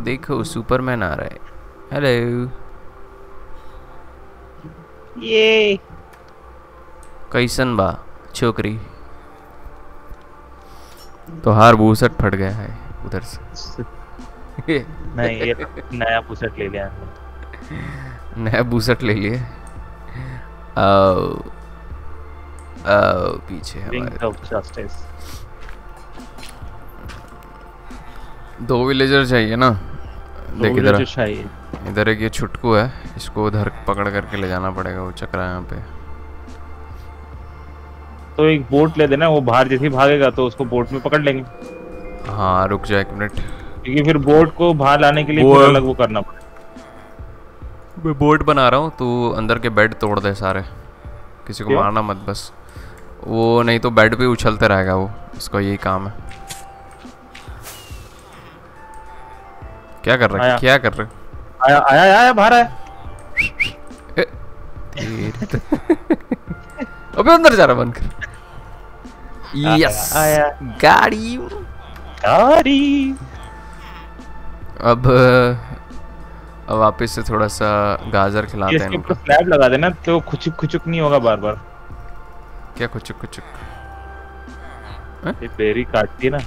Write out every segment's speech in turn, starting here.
देखो सुपरमैन आ रहा है। हेलो ये। कैसन बा छोकरी? तो हार बूसट फट गया है उधर से। नहीं ये नया पुसट ले लिया नया बूसट ले लिए। आओ आओ पीछे हमारे। दो विलेजर चाहिए ना? देख इधर। इधर एक ये छुटकू है इसको उधर पकड़ करके ले जाना पड़ेगा वो चक्रा यहाँ पे। तो एक बोट ले देना वो बाहर जैसे भागेगा तो उसको बोट में पकड़ लेंगे। हाँ रुक जा एक मिनट। क्योंकि फिर बोट को बाहर लाने के लिए वो- अलग वो करना पड़ेगा। मैं बोट बना रहा हूँ तू अंदर के बेड तोड़ दे सारे। किसी को मारना मत बस। वो नहीं तो बेड पे उछलते रहेगा वो उसका यही काम है। क्या कर रहे आया। क्या कर रहे आया आया आया, आया बाहर तो- अबे अंदर जा रहा बंद कर। यस गाड़ी। गाड़ी। अब अब वापस से थोड़ा सा गाजर खिलाते हैं इसके इनको। स्लैब लगा देना तो खुचुक खुचुक नहीं होगा बार बार। क्या खुचुक खुचुक? ये बेरी काटती है ना।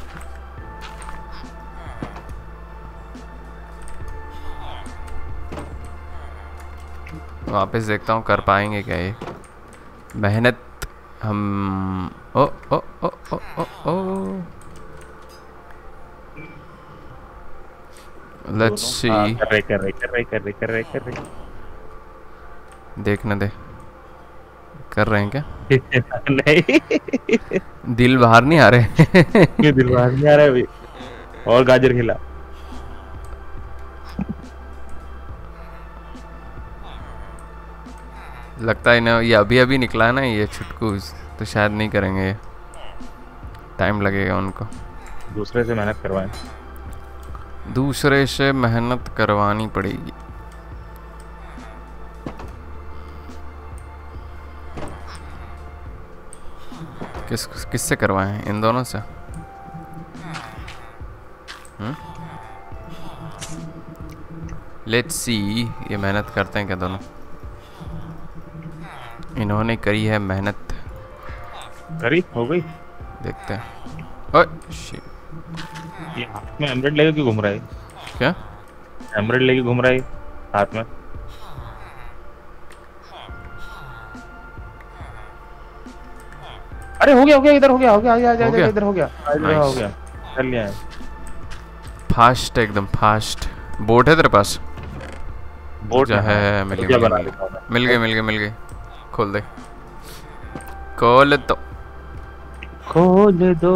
वापस देखता हूँ कर पाएँगे क्या ये? मेहनत हम ओ ओ ओ ओ ओ ओ। लेट्स सी हाँ, कर रहे कर रहे कर रहे कर रहे कर रहे कर रहे। देखने दे। कर रहे हैं क्या? नहीं। दिल बाहर नहीं आ रहे। ये दिल बाहर नहीं आ रहा है अभी। और गाजर खिला। लगता है ना ये अभी अभी निकला है ना ये छुटकू तो शायद नहीं करेंगे ये। टाइम लगेगा उनको। दूसरे से मेहनत करवाएँ। दूसरे से मेहनत करवानी पड़ेगी। किस किससे करवाएँ? इन दोनों से? लेट्स सी ये मेहनत करते हैं क्या दोनों? इन्होंने करी है मेहनत। करी? हो गई? देखते हैं। ओए shit, ये हाथ में एमरेड लेके क्यों घूम रहा है? क्या? एमरेड लेके घूम रहा है हाथ में। अरे हो गया हो गया इधर हो गया हो गया आ जा, आ जा, इधर हो गया। आ Nice. हो गया। कर लिया है। फास्ट एकदम फास्ट बोट है तेरे पास? बोट है मिल मिल हूँ मैं। गई मिल गई मिल गई मिल गई। खोल दे। खोल तो खोल दो।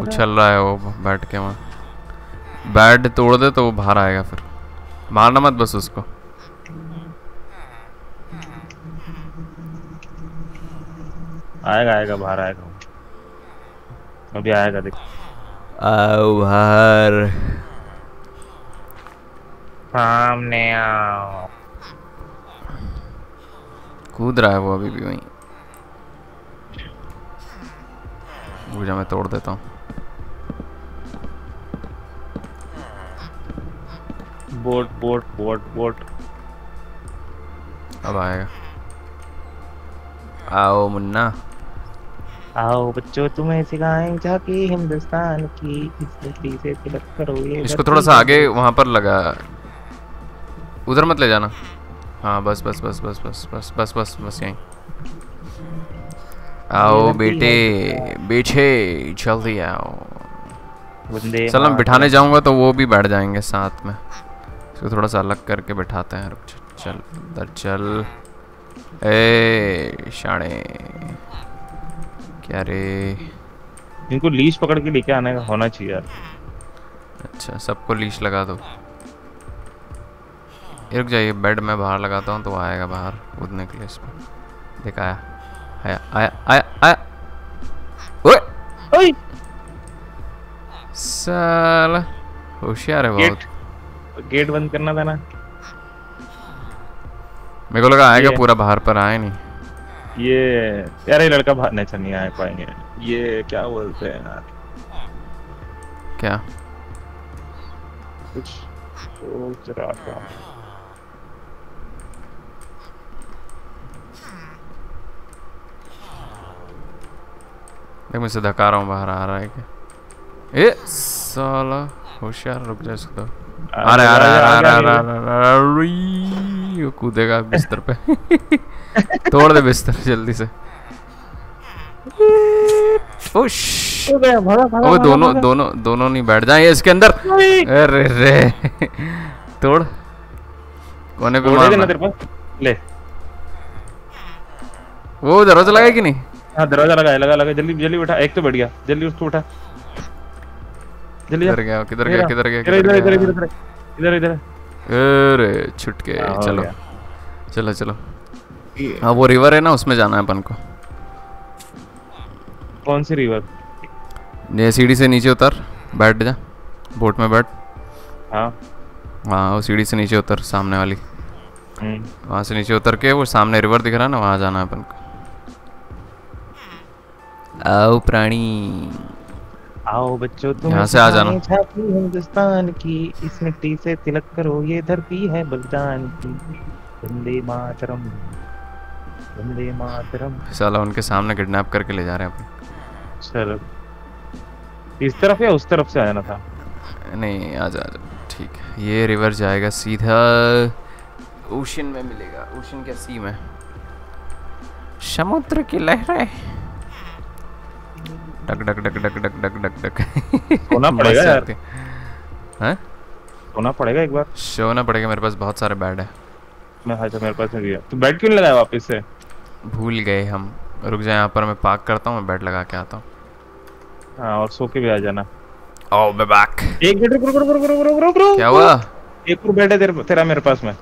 उछल रहा है वो बैठ के वहाँ। बैट तोड़ दे तो वो बाहर आएगा फिर। मारना मत बस उसको। आएगा आएगा बाहर आएगा अभी आएगा देख। आओ बाहर। सामने आओ। कूद रहा है वो अभी भी वहीं। रुक मैं तोड़ देता हूँ। Boat boat boat boat. अब आएगा। आओ मुन्ना। आओ बच्चों तुम्हें सिखाएँ झांकी हिंदुस्तान की इस धरती से तिलक करो ये इसको थोड़ा सा आगे वहाँ पर लगा। उधर मत ले जाना। हाँ बस बस बस बस बस बस बस बस बस यहीं। आओ बेटे बेटे जल्दी आओ। चल मातरम। बिठाने जाऊँगा तो वो भी बैठ जाएँगे साथ में। इसको थोड़ा सा अलग करके बैठाते हैं। रुक चल उधर चल। ए शाणे। क्या रे? इनको लीश पकड़ के लेके आने का होना चाहिए यार। अच्छा सबको लीश लगा दो। ये रुक जाइए बेड में बाहर लगाता हूँ तो आएगा बाहर कूदने के लिए इसमें। देख आया आया आया आया आया। ओए! ओए! साला होशियार है बहुत। गेट बंद करना था ना? मेरे को लगा आएगा पूरा बाहर पर आया नहीं। ये यार ये लड़का बाहर नहीं अच्छा नहीं आ पाएँगे ये क्या बोलते हैं यार? क्या? कुछ सोच रहा था। देख मैं से धका रहा हूँ बाहर आ रहा है क्या ए साला होशियार रुक जा इसको तो आ रहा है, आ रहा है, आ रहा आ रहा आ रहा है, है, वो कूदेगा बिस्तर पे तोड़ दे बिस्तर जल्दी से हो भागा ओए दोनों दोनों दोनों नहीं बैठ जाए इसके अंदर। अरे रे तोड़ कोने पे मारना ले वो दरवाज़ा लगा है कि नहीं हाँ दरवाज़ा लगा लगा लगा जल्दी जल्दी उठा। एक तो बैठ गया। जल्दी उसको उठा। जल्दी किधर गया किधर गया किधर गया इधर इधर इधर किधर इधर इधर इधर अरे छुट के हाँ, चलो। चलो चलो। हाँ वो रिवर है ना उसमें जाना है अपन को। कौन सी रिवर? ये सीढ़ी से नीचे उतर। बैठ जा। बोट में बैठ। हाँ। हाँ वो सीढ़ी से नीचे उतर सामने वाली। हम्म, वहाँ से नीचे उतर के वो सामने रिवर दिख रहा है ना वहाँ जाना है अपन को। आओ प्राणी। आओ बच्चों तुम यहाँ से आ जाना। छाती हिंदुस्तान की इस मिट्टी से तिलक करो ये धरती है बलिदान की। वंदे मातरम वंदे मातरम। साला उनके सामने किडनैप करके ले जा रहे हैं अपन। चलो। इस तरफ़ या उस तरफ़ से आ जाना था? नहीं आ जा ठीक। है ये रिवर जाएगा सीधा ओशन में मिलेगा। ओशन क्या सी में। समुद्र की लहरें। Duck duck duck duck duck duck duck duck. सोना पड़ेगा यार। आती। हैं? सोना पड़ेगा एक बार? सोना पड़ेगा मेरे पास बहुत सारे बैड है। मैं हाँ मेरे पास नहीं दिया तो बैठ क्यों लगाया वापस से? भूल गए हम। रुक जाए यहाँ पर मैं पार्क करता हूँ मैं बेड लगा के आता हूँ। हाँ और सो के भी आ जाना। ओ बे बैक एक मिनट रुक रुक रुक रुक रुक रुक रुक। क्या हुआ? एक और बेड है तेरे तेरा मेरे पास में।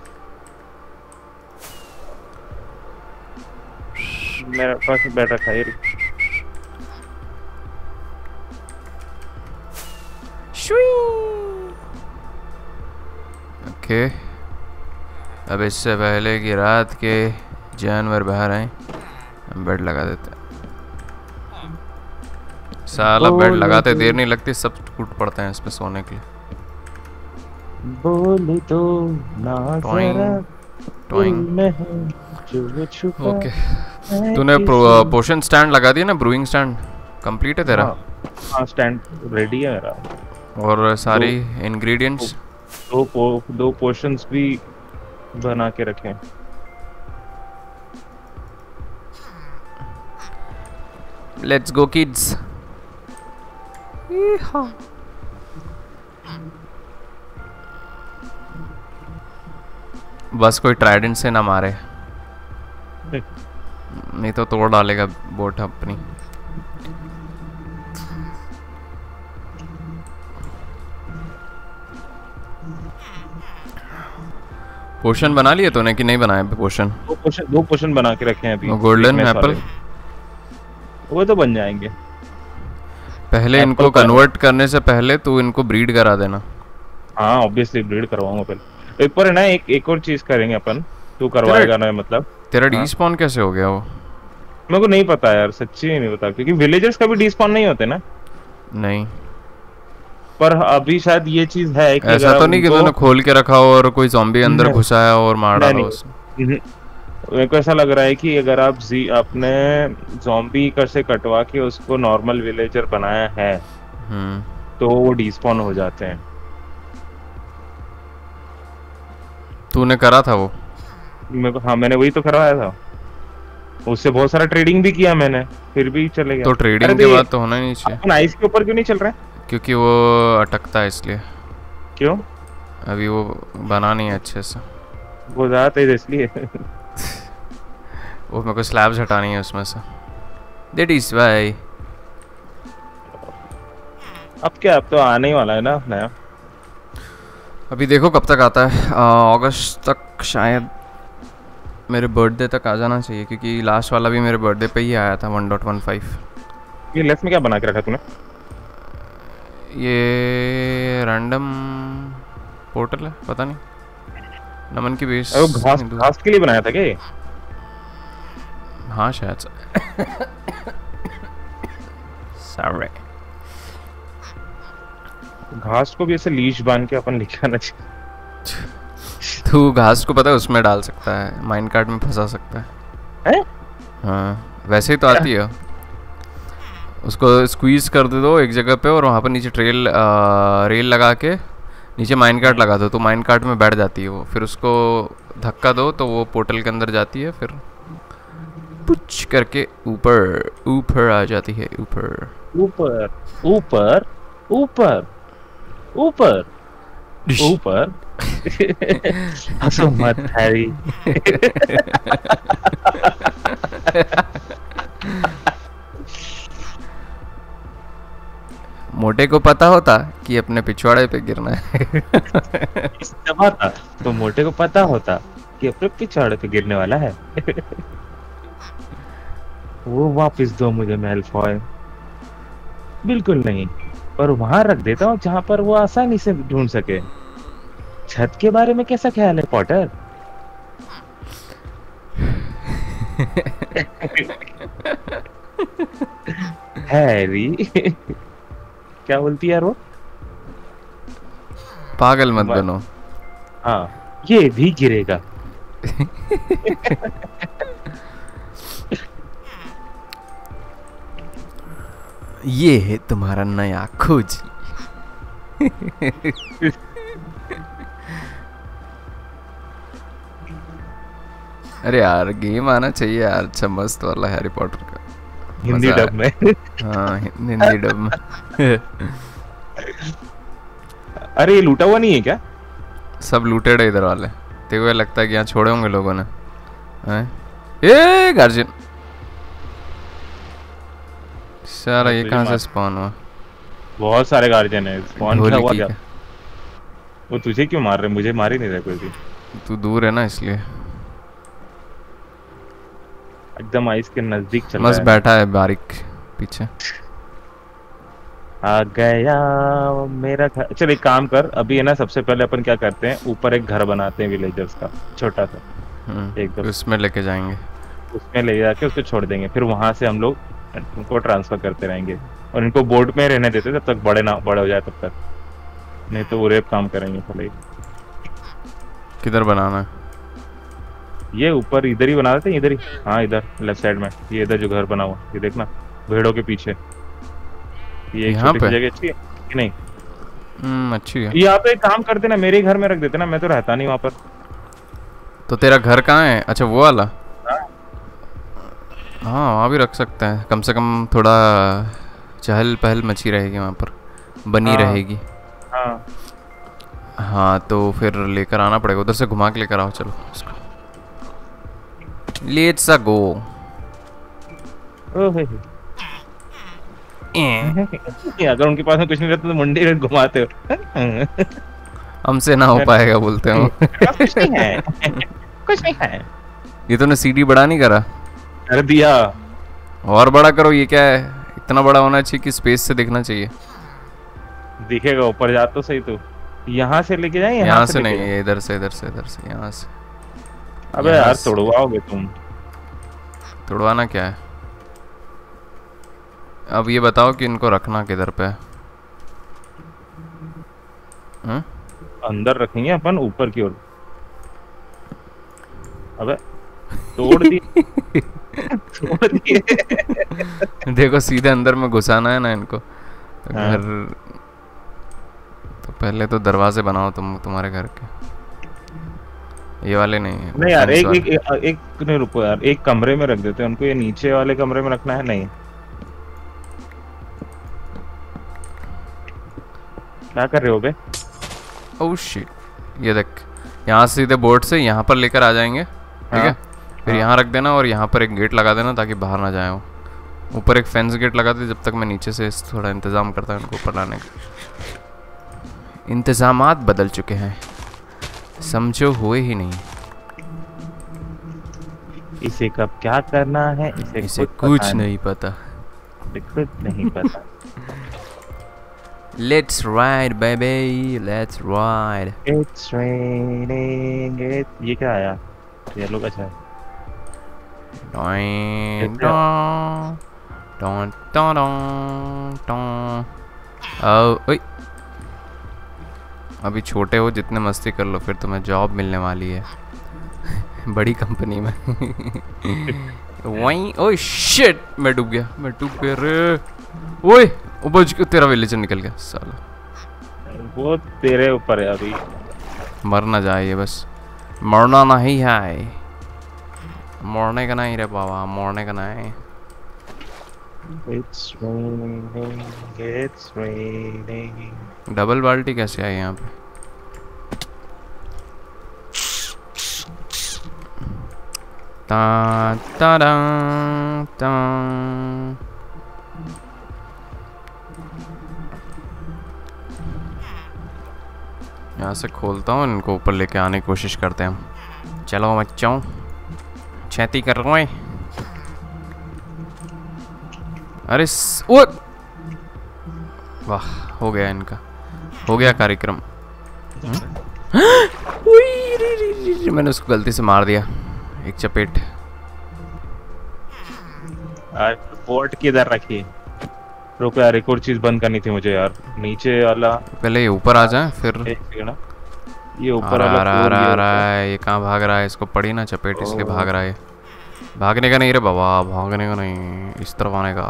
मेरे पास में बेड रखा। है ओके अब इससे पहले कि रात के जानवर बाहर आए हम बेड लगा देते हैं। साला बेड लगाते देर नहीं लगती सब टूट पड़ते हैं इसमें सोने के लिए। बोल दो ना है वो छुपा ओके तूने पोशन स्टैंड लगा दिया ना ब्रूइंग स्टैंड कंप्लीट है तेरा? हाँ, हाँ स्टैंड रेडी है मेरा। और सारी इंग्रेडिएंट्स दो पो, दो पोर्शंस भी बना के रखे। लेट्स गो किड्स बस कोई ट्राइडेंट से ना मारे। नहीं तो तोड़ डालेगा बोट अपनी। पोशन बना लिए तूने कि नहीं बनाया पोशन दो पोर्शन दो पोर्शन बना के रखे हैं अभी। Golden apple? वो तो बन जाएँगे। पहले इनको कन्वर्ट करने से पहले तू इनको ब्रीड करा देना। हाँ ऑब्वियसली ब्रीड करवाऊँगा पहले एक पर है ना एक एक और चीज़ करेंगे अपन। तू करवाएगा ना मतलब। तेरा हाँ। डिस्पॉन कैसे हो गया वो? मेरे को नहीं पता यार सच्ची नहीं पता क्योंकि विलेजर्स का भी डिस्पॉन नहीं होते ना। नहीं। पर अभी शायद ये चीज़ है कि ऐसा तो नहीं कि तूने खोल के रखा हो और कोई जॉम्बी अंदर नहीं। घुसाया और मार डाला। हम्म। मेरे को ऐसा लग रहा है कि अगर आप जी अपने जॉम्बी कर से कटवा के उसको नॉर्मल विलेजर बनाया है हम्म। तो वो डिस्पॉन हो जाते हैं। तूने करा था वो? मेरे को हाँ मैंने वही तो करवाया था। उससे बहुत सारा ट्रेडिंग भी किया मैंने फिर भी चले गया। तो ट्रेडिंग के बाद तो होना ही चाहिए। आइस के ऊपर क्यों नहीं चल रहे? हैं क्योंकि वो अटकता है इसलिए। क्यों? अभी वो बना नहीं है अच्छे से। वो ज़्यादा तेज इसलिए। वो मेरे को स्लैब्स हटानी है उसमें से। दैट इज़ वाई अब क्या अब तो आने ही वाला है ना नया। अभी देखो कब तक आता है। अगस्त तक शायद मेरे बर्थडे तक आ जाना चाहिए क्योंकि लास्ट वाला भी मेरे बर्थडे पे ही आया था वन डॉट वन फाइव ये लेफ़्ट में क्या बना के रखा तूने? ये रैंडम पोर्टल है पता नहीं। नमन की बेस अरे घास घास के लिए बनाया था क्या ये? हाँ शायद से। Sorry. घास को भी ऐसे लीश बाँध के अपन लेके आना चाहिए। तू घास को पता है उसमें डाल सकता है माइन कार्ड में फंसा सकता है। हैं? हाँ वैसे ही तो आती है। उसको स्क्वीज कर दे दो एक जगह पे और वहाँ पर नीचे ट्रेल आ, रेल लगा के नीचे माइन कार्ड लगा दो। तो माइन कार्ड में बैठ जाती है वो। फिर उसको धक्का दो तो वो पोर्टल के अंदर जाती है। फिर पुच करके ऊपर ऊपर आ जाती है। ऊपर। ऊपर ऊपर ऊपर ऊपर ऊपर। हंसो मत हैरी। मोटे को पता होता कि अपने पिछवाड़े पे गिरना है। तो मोटे को पता होता कि अपने पिछवाड़े पे गिरने वाला है। वो वापस दो मुझे मेलफॉय बिल्कुल नहीं पर वहाँ रख देता हूँ जहाँ पर वो आसानी से ढूंढ सके। छत के बारे में कैसा ख्याल है पॉटर? हैरी क्या बोलती है यार वो? पागल मत बनो। हाँ ये भी गिरेगा। ये है तुम्हारा नया खोजी। अरे यार गेम आना चाहिए यार। अच्छा मस्त वाला हैरी पॉटर हिंदी डब में। हाँ हिंदी डब में। अरे ये लूटा हुआ नहीं है क्या? सब लूटेड है इधर वाले। तेरे को लगता है कि यहाँ छोड़े होंगे लोगों ने। हैं? A guardian. साला ये कहाँ से स्पॉन हुआ? बहुत सारे गार्जियन है। स्पॉन क्या हुआ क्या? वो तुझे क्यों मार रहे मुझे मार ही नहीं रहे कोई भी। तू दूर है ना इसलिए। एकदम आइस के नज़दीक चल रहा है। बैठा है बारीक पीछे। आ गया मेरा घर। चल एक काम कर अभी है ना सबसे पहले अपन क्या करते हैं ऊपर एक घर बनाते हैं विलेजर्स का छोटा सा। हम्म, एकदम। उसमें लेके जाएँगे। उसमें ले जाके उसको छोड़ देंगे फिर वहाँ से हम लोग उनको ट्रांसफ़र करते रहेंगे। और इनको बोर्ड में रहने देते जब तक बड़े ना बड़े हो जाए तब तक। नहीं तो वो रेप काम करेंगे भले किधर बनाना है? ये ऊपर इधर ही बना देते हैं इधर ही। हाँ इधर लेफ़्ट साइड में। ये इधर जो घर बना हुआ ये देखना भेड़ों के पीछे। ये यहाँ पे? जगह अच्छी है कि नहीं? हम्म अच्छी है। यहाँ पे एक काम करते ना मेरे घर में रख देते ना मैं तो रहता नहीं वहाँ पर। तो तेरा घर कहाँ है? अच्छा वो वाला? हाँ। हाँ वहाँ भी रख सकते हैं। कम से कम थोड़ा चहल पहल मची रहेगी वहाँ पर बनी हाँ। रहेगी। हाँ। हाँ तो फिर लेकर आना पड़ेगा उधर से घुमा के लेकर आओ चलो। लेट्स अ गो ओहे अगर उनके पास में कुछ नहीं रहता तो मुंडी में घुमाते हो। हमसे ना हो पाएगा बोलते हो कुछ नहीं है। कुछ नहीं है। ये तूने सीडी बड़ा नहीं करा? कर दिया। और बड़ा करो ये क्या है? इतना बड़ा होना चाहिए कि स्पेस से दिखना चाहिए। दिखेगा ऊपर जा तो सही तू। यहाँ से लेके जाए यहाँ से लेके नहीं? ये इधर से इधर से इधर से यहाँ से। अबे यार तोड़वाओगे तुम? तोड़वाना क्या है? अब ये बताओ कि इनको रखना किधर पे? है हम्म? अंदर रखेंगे अपन ऊपर की ओर। अबे तोड़ दिए। तोड़ दिए। देखो सीधे अंदर में घुसाना है ना इनको। तो हाँ। घर तो पहले तो दरवाजे बनाओ तुम तुम्हारे घर के। ये वाले नहीं है। नहीं यार एक एक एक, एक नहीं रुको यार एक कमरे में रख देते हैं उनको ये नीचे वाले कमरे में रखना है? नहीं। क्या कर रहे हो बे? ओह शिट ये देख यहाँ से सीधे बोर्ड से यहाँ पर लेकर आ जाएँगे ठीक है? हाँ, फिर हाँ। यहाँ रख देना और यहाँ पर एक गेट लगा देना ताकि बाहर ना जाए वो। ऊपर एक फेंस गेट लगा दे जब तक मैं नीचे से थोड़ा इंतज़ाम करता हूँ इनको ऊपर लाने का। इंतज़ामात बदल चुके हैं। समझो हुए ही नहीं। इसे कब क्या करना है इसे, इसे कुछ पता नहीं पता। खुद नहीं पता। Let's ride baby let's ride It's raining it ये क्या आया? येलो का अच्छा है Doing, क्या? dong, dong, dong, dong, dong. अभी छोटे हो जितने मस्ती कर लो फिर तुम्हें जॉब मिलने वाली है। बड़ी कंपनी में। वहीं ओए शिट मैं डूब गया मैं डूब गया रे। ओए उपज तेरा विलेजर निकल गया साला। वो तेरे ऊपर है अभी। मरना जाए बस। मरना नहीं है। मरने का नहीं रे बाबा मरने का नहीं। It's raining, it's raining. Double बाल्टी कैसे आई यहाँ पे? यहाँ से खोलता हूँ, इनको ऊपर लेके आने की कोशिश करते हैं। हम चलो। बच्चों छेती कर रहा हैं अरे वाह, हो गया इनका। हो गया कार्यक्रम। उई, री, री, री, री, मैंने उसको गलती से मार दिया। एक चपेट। पोर्ट किधर रखी। रुको यार एक और चीज़ बंद करनी थी मुझे यार। नीचे वाला। पहले ये ऊपर आ जाए फिर। ये आ ऊपर रहा आ रहा आ ये रहा है ये कहाँ भाग रहा है? इसको पड़ी ना चपेट इसलिए भाग रहा है। भागने का नहीं रे बाबा भागने का नहीं इस तरफ़ आने का।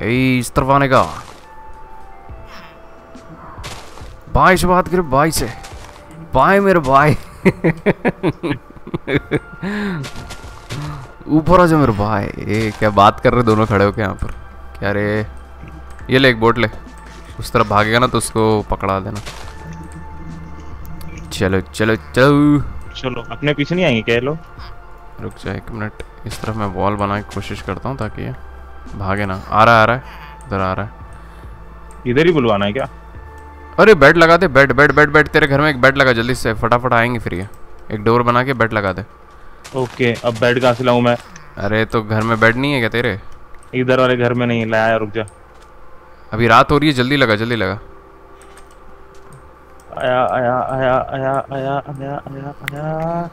यही इस तरफ़ आने का। भाई से बात करे भाई से। भाई मेरे भाई। ऊपर आ जा मेरे भाई। ए क्या बात कर रहे दोनों खड़े हो क्या यहाँ पर? क्या रे? ये ले एक बोट ले। उस तरफ़ भागेगा ना तो उसको पकड़ा देना। चलो चलो चलो। चलो अपने पीछे नहीं आएँगे क्या ये लोग? रुक जा एक मिनट। इस तरफ़ मैं वॉल बनाने की कोशिश करता हूँ ताकि ये भागे ना। आ रहा है आ रहा है। उधर आ रहा है। इधर ही बुलवाना है क्या? अरे बेड लगा दे बेड बेड बेड बेड तेरे घर में एक बेड लगा जल्दी से फटाफट आएँगे फिर ये। एक डोर बना के बेड लगा दे। ओके अब बेड कहाँ से लाऊं मैं? अरे तो घर में बेड नहीं है क्या तेरे? इधर वाले घर में नहीं लाया रुक जा। अभी रात हो रही है जल्दी लगा जल्दी लगा। आया आया आया आया आया आया आया आया।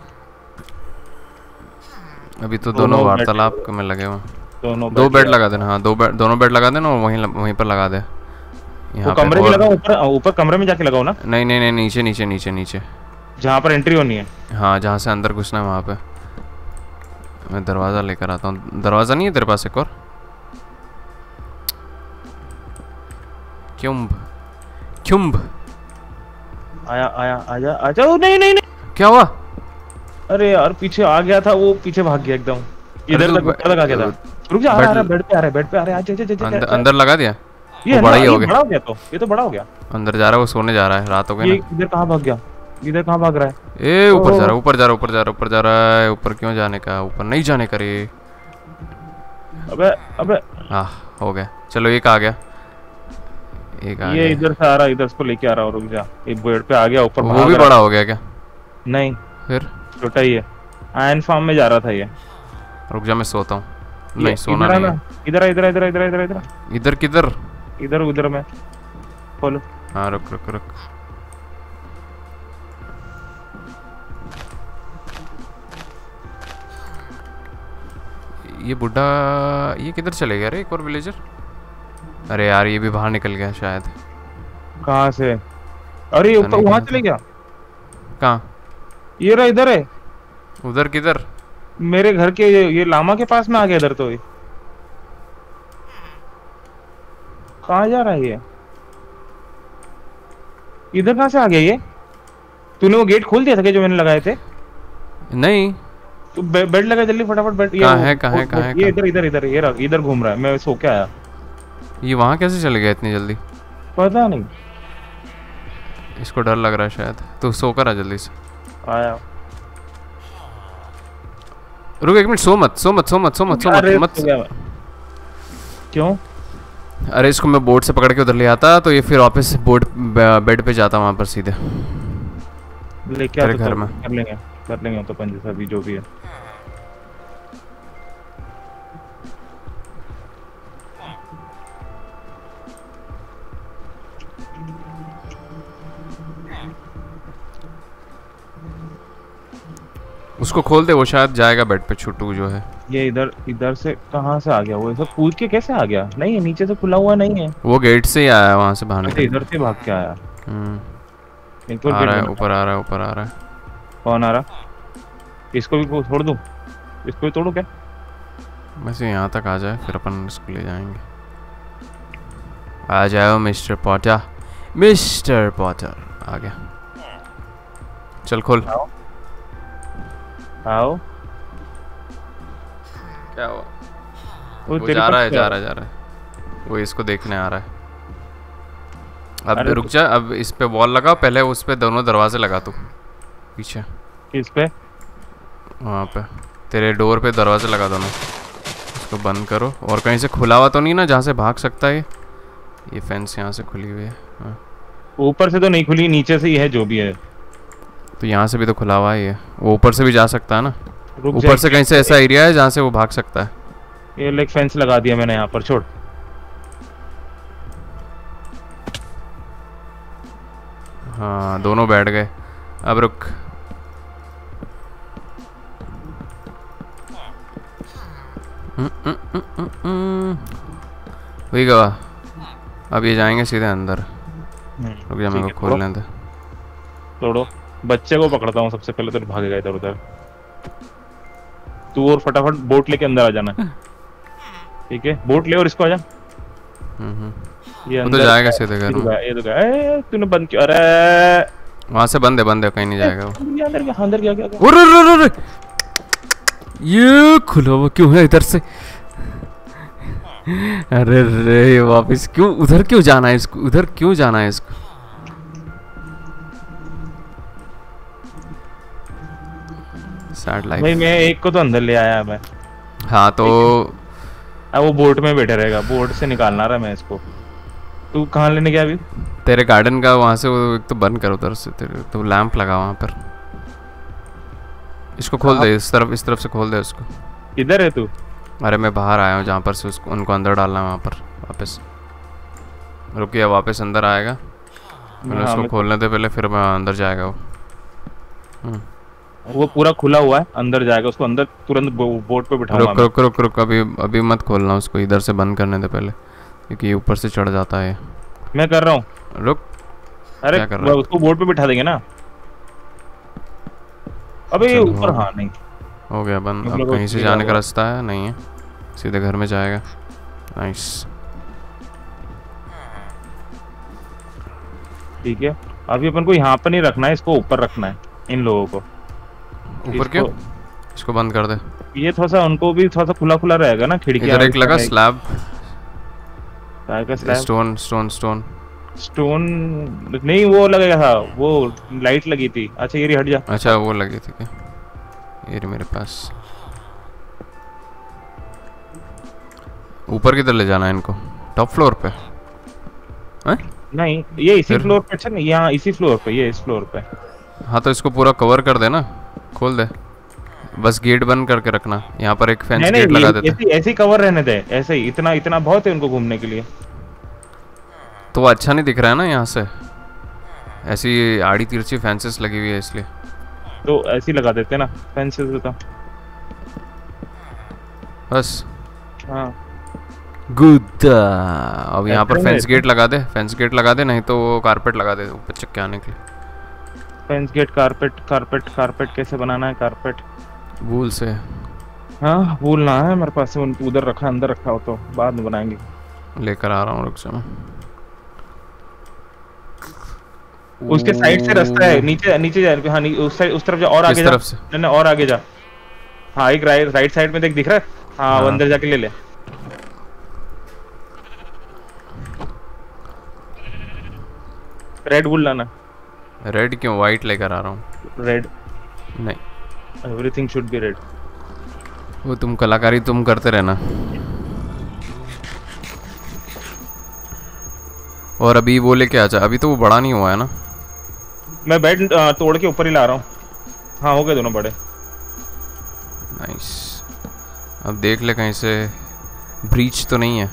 अभी तो दोनों वार्तालाप में लगे हुए दोनों दो बेड लगा देना हाँ दो बेड दोनों बेड लगा देना वहीं वहीं पर लगा दे। वो कमरे में लगाऊँ ऊपर ऊपर कमरे में जाके लगाऊँ ना। नहीं नहीं नहीं नीचे नीचे नीचे नीचे। जहाँ पर एंट्री होनी है। हाँ जहाँ से अंदर घुसना है वहाँ पे। मैं दरवाज़ा लेकर आता हूँ। दरवाज़ा नहीं है तेरे पास एक और? क्युम्ब क्युम्ब आया आया आजा आजा। ओ, नहीं नहीं नहीं। क्या हुआ? अरे यार पीछे आ गया था वो पीछे भाग गया एकदम। इधर तू तक आ गया था। रुक जा आ रहा, आ बेड- पे आ रहा है बेड पे आ रहा है। आजा आजा, अंदर आजा अंदर लगा दिया? ये बड़ा ही हो ये गया। बड़ा हो गया तो ये तो बड़ा हो गया। अंदर जा रहा है वो सोने जा रहा है रात हो गई ये इधर कहाँ भाग गया? इधर कहाँ भाग रहा है? ए ऊपर जा रहा है ऊपर जा रहा है ऊपर जा रहा है ऊपर जा रहा है ऊपर क्यों जाने का ऊपर नहीं जाने का रे। अबे अबे। हाँ हो गया। चलो एक आ गया। एक आ ये गया। इधर से आ रहा इधर इसको लेके आ रहा हूँ रुक जा। ये बेड पे आ गया ऊपर वो भी बड़ा हो गया क्या? नहीं। फिर? छोटा ही है। आयन फार्म में जा रहा था ये। रुक जा मैं सोता हूँ। नहीं सोना नहीं इधर इधर इधर इधर इधर इधर। इधर किधर? इधर उधर में। खोलो। हाँ रुक रुक रुक ये बुढ़ा ये किधर चले गया रे एक और विलेजर अरे यार ये भी बाहर निकल गया शायद। कहाँ से? अरे ऊपर वहाँ चले गया? कहाँ? ये रहा इधर है। उधर किधर? मेरे घर के ये, ये लामा के पास में आ गया इधर तो ये। कहाँ जा रहा है ये? इधर कहाँ से आ गया ये? तूने वो गेट खोल दिया था जो मैंने लगाए थे? नहीं। तू बे, बेड लगा जल्दी फटाफट बेड ये कहाँ है, कहाँ है, कहाँ है, ये इधर इधर इधर ये इधर घूम रहा है मैं सो के आया। ये वहाँ कैसे चले गया इतनी जल्दी? पता नहीं। इसको डर लग रहा है शायद। तू सो कर आ जल्दी से। आया। रुक एक मिनट सो मत सो मत सो मत सो मत सो मत सो मत क्यों? अरे इसको मैं बोर्ड से पकड़ के उधर ले आता तो ये फिर वापस बोर्ड बेड पे जाता वहाँ पर सीधे। लेके आ तेरे तो घर में। कर लेंगे कर लेंगे तो पंजे से अभी जो भी है। उसको खोल दे वो शायद जाएगा बेड पे छुट्टू जो है। ये इधर इधर से कहाँ से आ गया? वो सब कूद के कैसे आ गया? नहीं नीचे से खुला हुआ नहीं है। वो गेट से ही आया वहाँ से बाहर निकल इधर से भाग के आया। हम्म, इनको आ रहा है ऊपर आ रहा है ऊपर आ रहा है। कौन आ रहा? इसको भी छोड़ दूँ? इसको भी तोड़ू क्या? वैसे यहाँ तक आ जाए फिर अपन इसको ले जाएँगे। आ जाओ मिस्टर पॉटर। मिस्टर पॉटर आ गया। चल खोल। आओ। आओ। क्या हुआ? वो वो जा रहा है जा रहा है जा रहा है। वो इसको देखने आ रहा है। अब रुक जा अब इस पे बॉल लगा पहले उस पे दोनों दरवाजे लगा तू पीछे। किस पे? वहाँ पे। तेरे डोर पे दरवाजे लगा दोनों इसको बंद करो। और कहीं से खुला हुआ तो नहीं ना जहाँ से भाग सकता है ये? ये फेंस यहाँ से खुली हुई है। हाँ। ऊपर से तो नहीं खुली नीचे से ही है जो भी है। तो यहाँ से भी तो खुला हुआ ही है वो ऊपर से भी जा सकता है ना? ऊपर से कहीं से ऐसा एरिया है जहाँ से वो भाग सकता है। ये लेग फेंस लगा दिया मैंने यहाँ पर छोड़। हाँ दोनों बैठ गए। अब रुक। हम्म, हम्म, हम्म। वही गवा। अब ये जाएँगे सीधे अंदर। रुक जा मेरे को खोल लें दे। तोड़ो। बच्चे को पकड़ता हूँ सबसे पहले तो भागेगा इधर उधर तू और फटाफट बोट लेके अंदर आ जाना। ठीक है? बोट ले और इसको आ जा। हम्म, हम्म। ये वो तो अंदर जाएगा सीधे घर ये तो गया, तो तूने बंद किया अरे! वहाँ से बंद है बंद है कहीं नहीं जाएगा वो। अंदर गया अंदर गया गया गया। अरे अरे अरे, अरे ये खुला हुआ क्यों है इधर से? अरे रे वापस क्यों उधर क्यों जाना है इसको? उधर क्यों जाना है इसको? सैड लाइफ भाई मैं एक को तो अंदर ले आया मैं। हाँ तो अब वो बोट में बैठा रहेगा बोट से निकालना रहा मैं इसको। तू कहाँ लेने गया अभी? तेरे गार्डन का वहाँ से वो एक तो बंद कर उधर से तेरे तो लैंप लगा वहाँ पर। इसको खोल दे इस तरफ़ इस तरफ़ से खोल दे उसको। इधर है तू? अरे मैं बाहर आया हूँ जहाँ पर से उसको उनको अंदर डालना है वहाँ पर वापस। रुकिए वापस अंदर आएगा। मैंने हाँ, उसको खोलने दे पहले फिर मैं अंदर जाएगा वो। हम्म, वो पूरा खुला हुआ है अंदर जाएगा उसको अंदर तुरंत बो, बोट पे बिठाऊँगा रुक रुक रुक रुक अभी अभी मत खोलना उसको इधर से बंद करने दे पहले क्योंकि ये ऊपर से चढ़ जाता है। मैं कर रहा हूँ। रुक अरे क्या कर रहा? उसको बोट पे बिठा देंगे ना? अबे ऊपर हाँ। हाँ नहीं। हो गया बंद। मतलब अब कहीं से जाने का रास्ता है नहीं है। सीधे घर में जाएगा। नाइस ठीक है। अभी अपन को यहाँ पर नहीं रखना है इसको ऊपर रखना है इन लोगों को। ऊपर क्यों? इसको बंद कर दे। ये थोड़ा सा उनको भी थोड़ा सा खुला खुला रहेगा ना खिड़की इधर एक लगा slab. Slab. Stone stone stone. Stone नहीं वो लगेगा था वो लाइट लगी थी। अच्छा ये हट जा। अच्छा वो लगी थी क्या? ये मेरे पास। ऊपर किधर ले जाना है इनको? टॉप फ्लोर पे? हैं? नहीं ये इसी फ्लोर पे अच्छा नहीं यहाँ इसी फ्लोर पे ये इस फ्लोर पे। हाँ तो इसको पूरा कवर कर देना। खोल दे। बस गेट बंद करके रखना। यहाँ पर एक फेंस नहीं गेट नहीं लगा देते ऐसे ऐसे कवर रहने दे ऐसे ही। इतना इतना बहुत है उनको घूमने के लिए। तो अच्छा नहीं दिख रहा है ना यहाँ से? ऐसी आड़ी तिरछी फैंसेस लगी हुई है इसलिए। तो ऐसे लगा देते ना पेंसिल से तो। बस। हाँ। गुड अब यहाँ पर फेंस गेट लगा दे फेंस गेट लगा दे नहीं तो वो कारपेट लगा दे ऊपर चक्के आने के लिए। Fence gate carpet carpet carpet कैसे बनाना है? कारपेट वूल से। हाँ भूलना है मेरे पास उन- उधर रखा अंदर रखा हो तो बाद में बनाएँगे। लेकर आ रहा हूँ रुक जा मैं। उसके साइड से रास्ता है नीचे नीचे जा हाँ नी, उस साइड उस तरफ़ जा और आगे जा। नहीं नहीं और आगे जा। हाँ एक राइट राइट साइड में देख दिख रहा है? हाँ हाँ। अंदर जाके ले ले। रेड बुल लाना। रेड क्यों? वाइट लेकर आ रहा हूँ। रेड नहीं। एवरीथिंग शुड बी रेड वो तुम कलाकारी तुम करते रहना। और अभी वो लेके आ जा। अभी तो वो बड़ा नहीं हुआ है ना? मैं बेड तोड़ के ऊपर ही ला रहा हूँ। हाँ हो गए दोनों बड़े। नाइस अब देख ले कहीं से। ब्रीच तो नहीं है।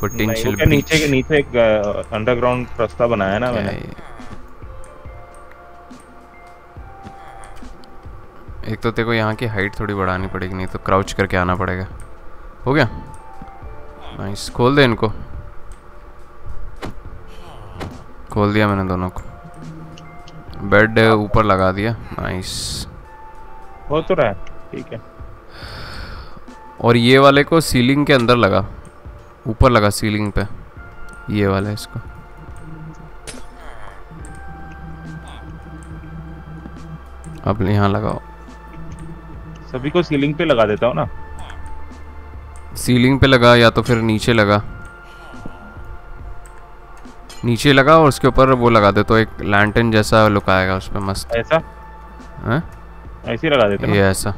पोटेंशियल नीचे के नीचे एक अंडरग्राउंड रास्ता बनाया ना मैंने। एक तो तेरे को यहाँ की हाइट थोड़ी बढ़ानी पड़ेगी नहीं तो क्राउच करके आना पड़ेगा। हो गया? नाइस खोल दे इनको। खोल दिया मैंने दोनों को। बेड ऊपर लगा दिया। नाइस हो तो रहा है। ठीक है। और ये वाले को सीलिंग के अंदर लगा। ऊपर लगा सीलिंग पे। ये वाला इसको। अब यहाँ लगाओ। सभी को सीलिंग पे लगा देता हूँ ना? सीलिंग पे लगा या तो फिर नीचे लगा। नीचे लगा और उसके ऊपर वो लगा दे तो एक लैंटन जैसा लुक आएगा उस पर मस्त। ऐसा? हैं? ऐसे लगा देते ये ऐसा।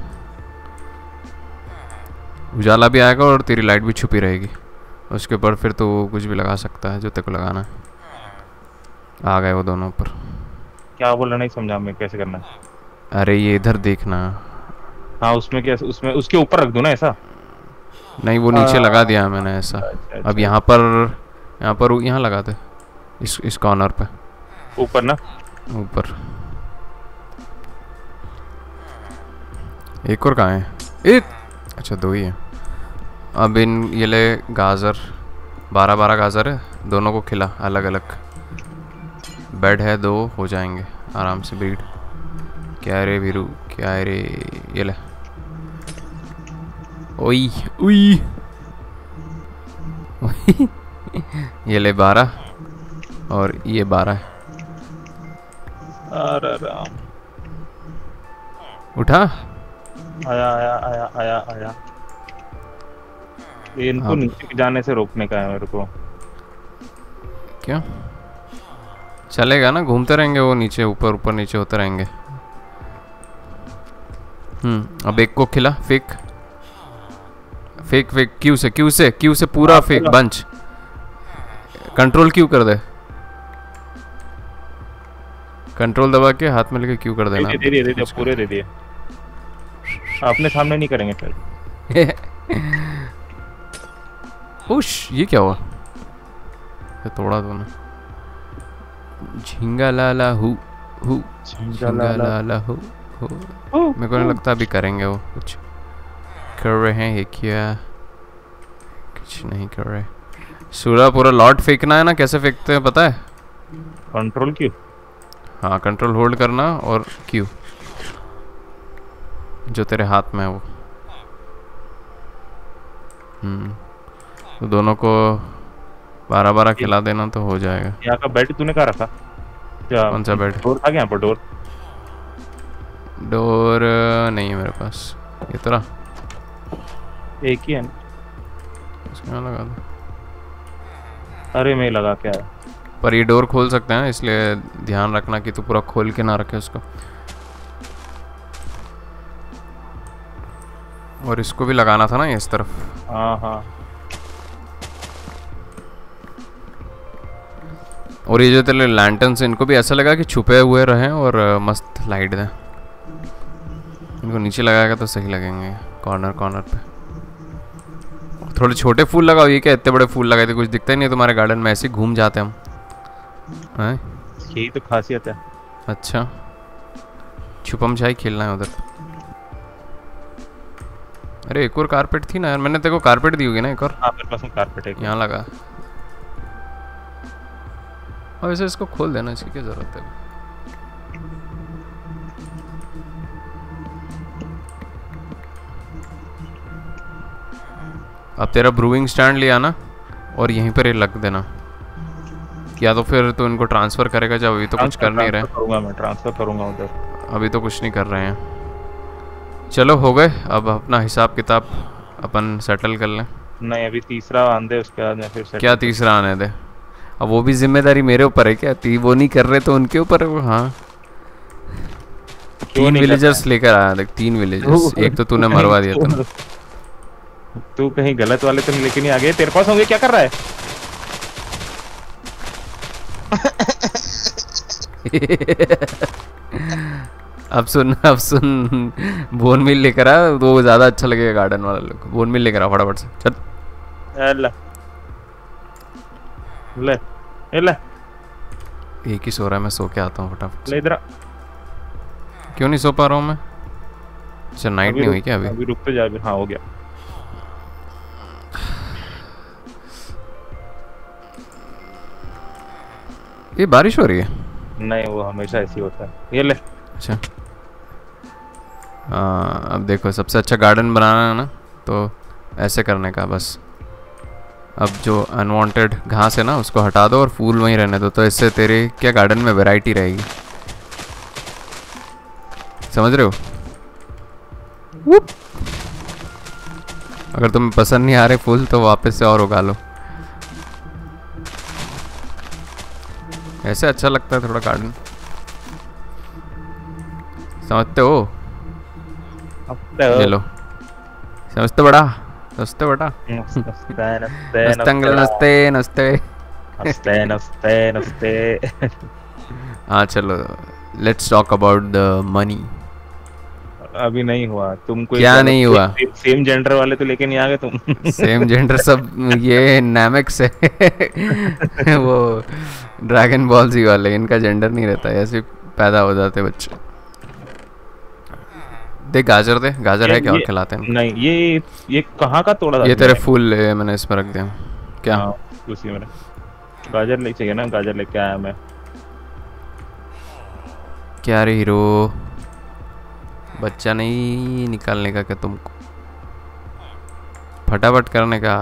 उजाला भी आएगा और तेरी लाइट भी छुपी रहेगी। उसके ऊपर फिर तो कुछ भी लगा सकता है जो तेरे को लगाना है। आ गए वो दोनों ऊपर। क्या बोल रहा नहीं समझा मैं कैसे करना है? अरे ये इधर देखना। हाँ उसमें क्या उसमें उसके ऊपर रख दो ना ऐसा? नहीं वो नीचे हाँ। लगा दिया है मैंने ऐसा। अच्छा, अब अच्छा। यहाँ पर यहाँ पर यहाँ लगा दे इस इस कॉर्नर पे। ऊपर ना? ऊपर। एक और कहाँ है? एक अच्छा दो ही है। अब इन ये ले गाजर बारह बारह गाजर है दोनों को खिला अलग अलग बेड है दो हो जाएँगे आराम से ब्रीड क्या रे वीरू क्या रे ये ले। ओई उई ये ले बारह और ये बारह। अरे राम। उठा। आया आया आया आया आया। ये इनको अब- नीचे जाने से रोकने का है मेरे को। क्या? चलेगा ना घूमते रहेंगे वो नीचे ऊपर ऊपर नीचे होते रहेंगे। हम्म अब एक को खिला फेक। फेक फेक क्यू से क्यू से क्यू से पूरा फेक बंच कंट्रोल क्यू कर दे. कंट्रोल दबा के हाथ में लेके क्यू कर देना. दे दिए दे दिए पूरे दे दिए. अपने सामने नहीं करेंगे फिर. हुश ये क्या हुआ? ये तोड़ा दो ना. झिंगा लाला हु हु. झिंगा लाला हु हु. मेरे को नहीं लगता अभी करेंगे वो कुछ. कर रहे हैं ये क्या? कुछ नहीं कर रहे। सूरा पूरा लॉट फेंकना है ना कैसे फेंकते हैं पता है? कंट्रोल क्यों हाँ कंट्रोल होल्ड करना और क्यू जो तेरे हाथ में है वो। हम्म तो दोनों को बारह बारह खिला देना तो हो जाएगा। यहाँ का बेड तूने कहाँ रखा? कौन सा बेड डोर था क्या यहाँ पर डोर डोर नहीं है मेरे पास। ये तो रहा। एक ही है यहाँ लगा दो। अरे मैं लगा क्या है पर ये डोर खोल सकते हैं इसलिए ध्यान रखना कि तू पूरा खोल के ना रखे उसको। और इसको भी लगाना था ना इस तरफ़। हाँ हाँ। और ये जो तेरे लैंटर्न्स इनको भी ऐसा लगा कि छुपे हुए रहें और मस्त लाइट दें। इनको नीचे लगाएगा तो सही लगेंगे कॉर्नर कॉर्नर पे। थोड़े छोटे फूल लगाओ ये क्या इतने बड़े फूल लगाए थे? कुछ दिखता ही नहीं है तुम्हारे गार्डन में ऐसे घूम जाते हम। हैं? यही तो खासियत है। अच्छा। छुपम छाई खेलना है उधर। अरे एक और कारपेट थी ना यार मैंने तेरे को कारपेट दी होगी ना एक और। हाँ मेरे पास कारपेट है यहाँ लगा। और वैसे इसको खोल देना इसकी क्या ज़रूरत है? अब तेरा ब्रूइंग स्टैंड लिया ना और यहीं पर ये लग देना। या तो फिर तो इनको ट्रांसफ़र करेगा जब अभी तो कुछ कर नहीं रहे। करूँगा मैं ट्रांसफ़र करूँगा उधर। अभी तो कुछ नहीं कर रहे हैं। चलो हो गए। अब अपना हिसाब किताब अपन सेटल कर लें। नहीं अभी तीसरा आंदे उसके बाद मैं फिर set क्या तीसरा आने दे? अब वो भी ज़िम्मेदारी मेरे ऊपर है क्या? ती वो नहीं कर रहे तो उनके ऊपर है वो? हाँ। तीन विलेजर्स लेकर आया देख तीन विलेजर्स एक तो तूने मरवा दिया था तू कहीं गलत वाले तो नहीं लेके नहीं आ गए तेरे पास होंगे क्या कर रहा है? अब सुन अब सुन बोन मिल लेकर आ वो ज़्यादा अच्छा लगेगा गार्डन वाला लोग बोन मिल लेकर आ फटाफट से चल। ले। ले ले। एक ही सो रहा है मैं सो के आता हूँ फटाफट ले इधर क्यों नहीं सो पा रहा हूँ मैं? अच्छा नाइट नहीं हुई क्या अभी? अभी रुक तो जा अभी। हाँ हो गया। ये बारिश हो रही है? नहीं वो हमेशा ऐसे ही होता है। ये ले। अच्छा। हाँ अब देखो सबसे अच्छा गार्डन बनाना है ना तो ऐसे करने का बस। अब जो अनवांटेड घास है ना उसको हटा दो और फूल वहीं रहने दो तो इससे तेरे क्या गार्डन में वैरायटी रहेगी? समझ रहे हो? अगर तुम्हें पसंद नहीं आ रहे फूल तो वापस से और उगा लो। ऐसे अच्छा लगता है थोड़ा गार्डन समझते हो? अब तो ये लो। समझते बड़ा? नमस्ते बड़ा? नमस्ते नमस्ते नमस्ते अंकल नमस्ते। नमस्ते नमस्ते। नमस्ते नमस्ते हाँ चलो let's talk about the money अभी नहीं हुआ। तुम कोई क्या नहीं हुआ? सेम जेंडर वाले तो लेके नहीं आ गए तुम? सेम जेंडर सब ये नैमिक्स है वो ड्रैगन बॉल जी वाले इनका जेंडर नहीं रहता ऐसे पैदा हो जाते बच्चे। देख गाजर दे गाजर है क्या और खिलाते हैं? नहीं ये ये कहाँ का तोड़ा ये तेरे फूल ले मैंने इसमें रख दिया। क्या? हाँ, उसी में गाजर ले चाहिए ना? गाजर लेके आया मैं। क्या रे हीरो? बच्चा नहीं निकालने का क्या तुमको? फटाफट करने का।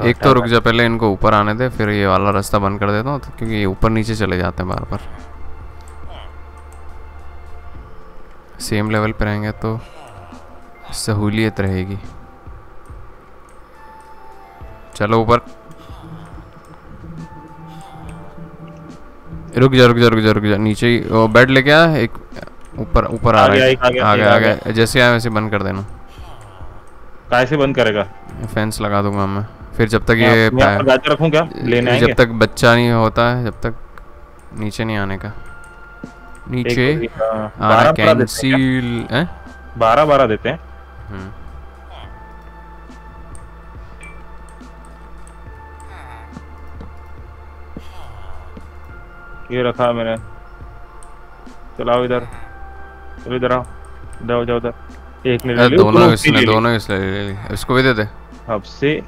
एक तो रुक जा पहले इनको ऊपर आने दे फिर ये वाला रास्ता बंद कर देता हूँ तो क्योंकि ये ऊपर नीचे चले जाते हैं बार बार। सेम लेवल पे रहेंगे तो सहूलियत रहेगी। चलो ऊपर। रुक जा रुक जा रुक जा रुक जा। नीचे ही वो बेड लेके आ एक ऊपर ऊपर आ आ रहा गया, है। आ गया, आ गया आ आ गया जैसे आया वैसे बंद कर देना। कैसे बंद करेगा? फेंस लगा दूँगा मैं। फिर जब तक ये रखूँ क्या? लेने आएँगे? जब तक बच्चा नहीं होता है जब तक नीचे नहीं आने का। नीचे हाँ, बारह देते कैंसिल हैं? बारह बारह देते हैं। ये रखा मैंने। चलाओ इधर। चलो इधर आओ। इधर आओ जाओ उधर। एक ने ले लिया, दोनों इसने दोनों इसने ले ली। इसको भी दे दे। अब से।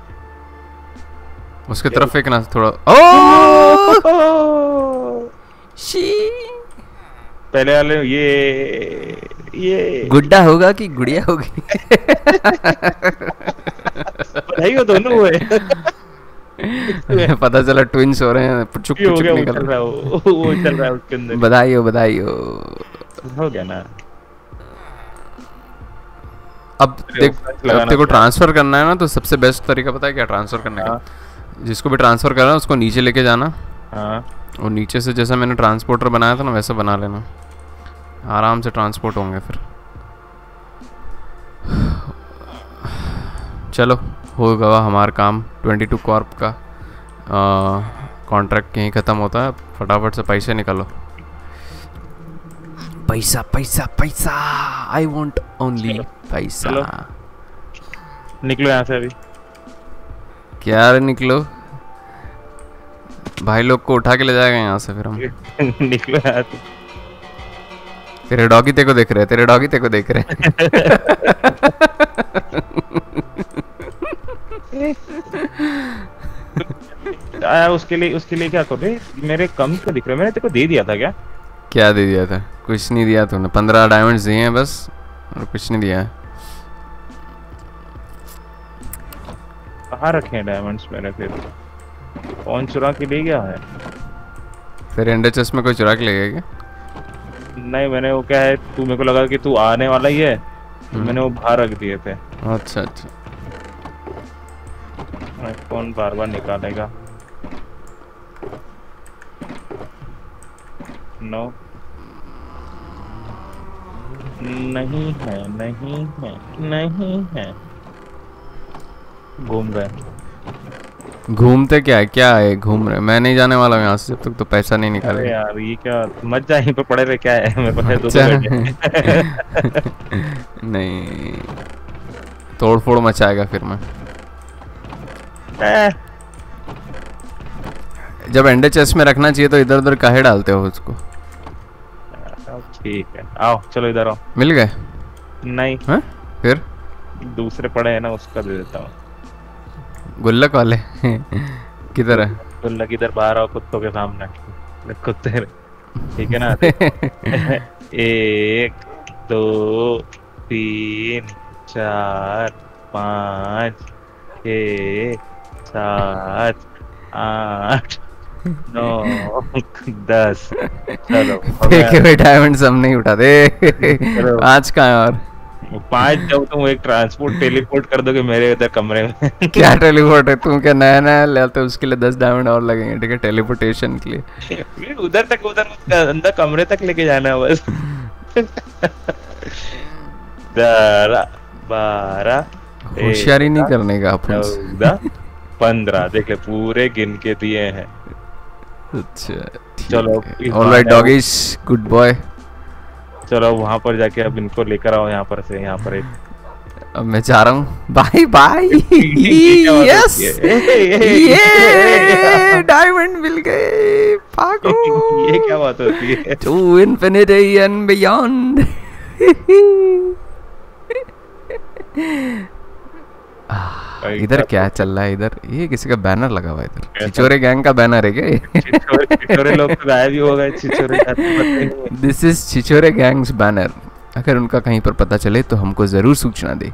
उसके तरफ़ फेंकना थोड़ा। ओ! शी पहले वाले ये ये। गुड्डा होगा कि गुड़िया होगी? नहीं वो दोनों हुए। पता चला ट्विंस हो रहे हैं हो पुचुक गया निकल रहा है। वो चल रहा है उसके अंदर। बधाई हो बधाई हो। हो गया ना। अब देख अब तेरे को ट्रांसफ़र करना है ना तो सबसे बेस्ट तरीका पता है क्या ट्रांसफ़र करने का? जिसको भी ट्रांसफ़र करना है उसको नीचे लेके जाना। हाँ। और नीचे से जैसा मैंने ट्रांसपोर्टर बनाया था ना वैसा बना लेना। आराम से ट्रांसपोर्ट होंगे फिर। चलो। हो गया हमारा काम। 22 कॉर्प का कॉन्ट्रैक्ट यहीं ख़त्म होता है। फटाफट से पैसे निकालो। पैसा पैसा पैसा। आई वांट ओनली पैसा। निकलो यहाँ से अभी। क्या रे निकलो? भाई लोग को उठा के ले जाएगा यहाँ से फिर हम। निकलो यहाँ से। तेरे डॉगी तेरे को देख रहे हैं तेरे डॉगी तेरे को देख रहे हैं। उसके लिए उसके लिए क्या करो मेरे कम तो दिख रहे मैंने तेरे को दे दिया था क्या? क्या दे दिया था? कुछ नहीं दिया तूने। पंद्रह डायमंड्स दिए हैं बस और कुछ नहीं दिया। है कहाँ रखे हैं डायमंड्स मेरे फिर? कौन चुरा के ले गया है? तेरे अंडर चेस्ट में कोई चुरा के ले गया क्या? नहीं मैंने वो क्या है तू मेरे को लगा कि तू आने वाला ही है। हम्म। मैंने वो बाहर रख दिए थे। अच्छा अच्छा। मैं कौन बार बार निकालेगा। नो नहीं है नहीं है नहीं है। घूम गए घूमते क्या है? क्या है घूम रहे मैं नहीं जाने वाला हूँ यहाँ से जब तक तो पैसा नहीं अरे निकालेगा यार ये क्या मत जा यहीं पे पड़े रहे क्या है? मेरे पास अच्छा। दो बैठे। नहीं। तोड़ फोड़ मचाएगा फिर मैं। जब अंडे चेस्ट में रखना चाहिए तो इधर उधर काहे डालते हो उसको? ठीक है। आओ चलो इधर आओ। मिल गए? नहीं। हैं? फिर? दूसरे पड़े हैं ना उसका दे देता हूँ। गुल्लक वाले। किधर है? गुल्लक इधर बाहर आओ कुत्तों के सामने। कुत्ते ठीक है ना एक दो तीन चार पाँच छ सात आठ नौ दस। चलो फेंके हुए डायमंड हम नहीं उठाते पाँच का है और? पाँच जब तुम एक ट्रांसपोर्ट टेलीपोर्ट कर दोगे मेरे उधर कमरे में। क्या टेलीपोर्ट है? तू क्या नया नया ले तो उसके लिए दस डायमंड और लगेंगे ठीक है? टेलीपोर्टेशन के लिए। उधर तक उधर अंदर कमरे तक लेके जाना है बस। दरा बारह होशियारी नहीं करने का अपन। पंद्रह देख ले पूरे गिन के दिए हैं। अच्छा चलो, ऑलराइट डॉगीज गुड बॉय चलो वहाँ पर जाके अब इनको लेकर आओ यहाँ पर से यहाँ पर एक। अब मैं जा रहा हूँ। बाय बाय यस ये डायमंड मिल गए। भागो। ये क्या बात होती है? टू and beyond भाई, इधर क्या चल रहा है इधर? ये किसी का बैनर लगा हुआ है इधर। छिछोरे गैंग का बैनर है क्या छिछोरे लोग तो गायब ही हो गए है। This is Chhichhore gangs banner अगर उनका कहीं पर पता चले तो हमको ज़रूर सूचना दे।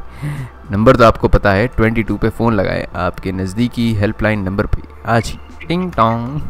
नंबर तो आपको पता है 22 पे फ़ोन लगाए आपके नज़दीकी हेल्पलाइन नंबर पे। आज ही। टिंग टोंग